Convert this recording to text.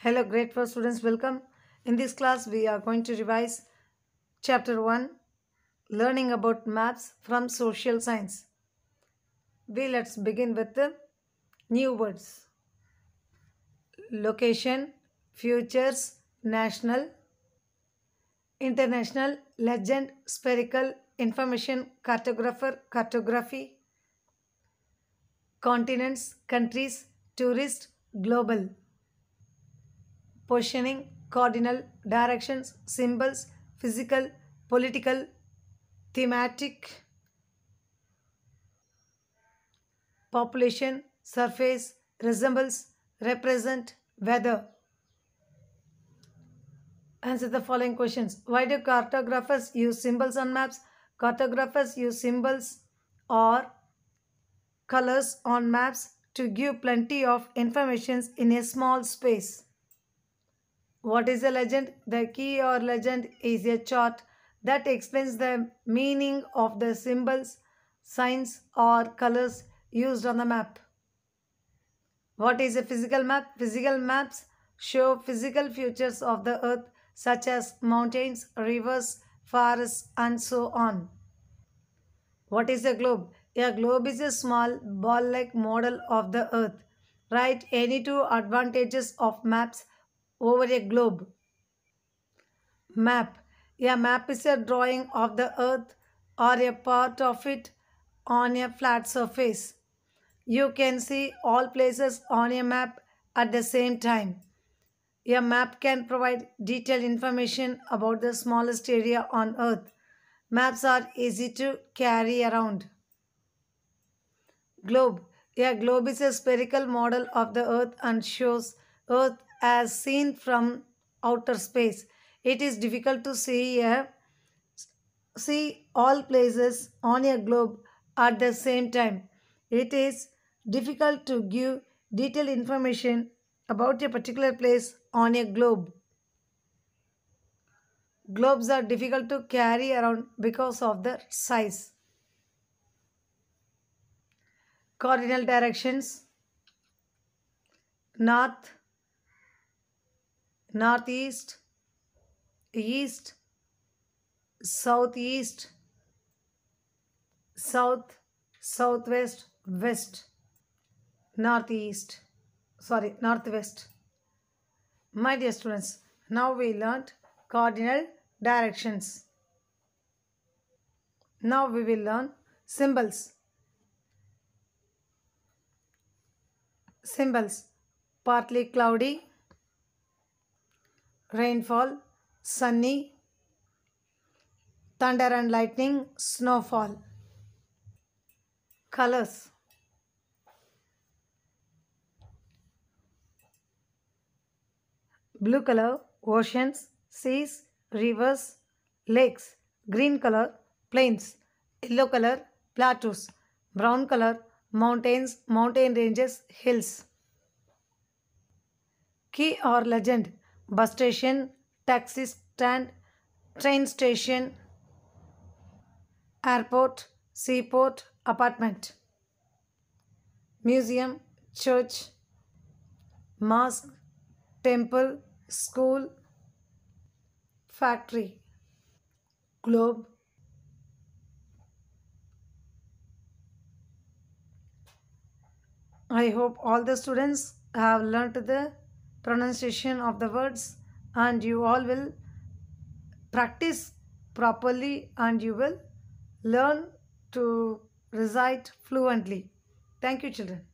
Hello, grade 4 students, welcome. In this class, we are going to revise chapter 1 Learning about Maps from Social Science. We let's begin with the new words location, futures, national, international, legend, spherical, information, cartographer, cartography, continents, countries, tourist, global positioning, cardinal, directions, symbols, physical, political, thematic, population, surface, resembles, represent, weather. Answer the following questions. Why do cartographers use symbols on maps? Cartographers use symbols or colors on maps to give plenty of information in a small space. What is a legend? The key or legend is a chart that explains the meaning of the symbols, signs, or colors used on the map. What is a physical map? Physical maps show physical features of the earth such as mountains, rivers, forests, and so on. What is a globe? A globe is a small ball-like model of the earth. Write any two advantages of maps over a globe. Map. A map is a drawing of the earth or a part of it on a flat surface. You can see all places on a map at the same time. A map can provide detailed information about the smallest area on earth. Maps are easy to carry around. Globe. A globe is a spherical model of the earth and shows earth as seen from outer space. It is difficult to see a, see all places on a globe at the same time. It is difficult to give detailed information about a particular place on a globe. Globes are difficult to carry around because of their size. Cardinal directions North, Northeast, East, Southeast, South, Southwest, West, Northeast, sorry, Northwest. My dear students, now we learnt cardinal directions. Now we will learn symbols. Symbols partly cloudy, rainfall, sunny, thunder and lightning, snowfall. Colors. Blue color, oceans, seas, rivers, lakes, green color, plains, yellow color, plateaus, brown color, mountains, mountain ranges, hills. Key or legend, bus station, taxi stand, train station, airport, seaport, apartment. Museum, church, mosque, temple, school, factory, globe, I hope all the students have learnt the pronunciation of the words and you all will practice properly and you will learn to recite fluently. Thank you children.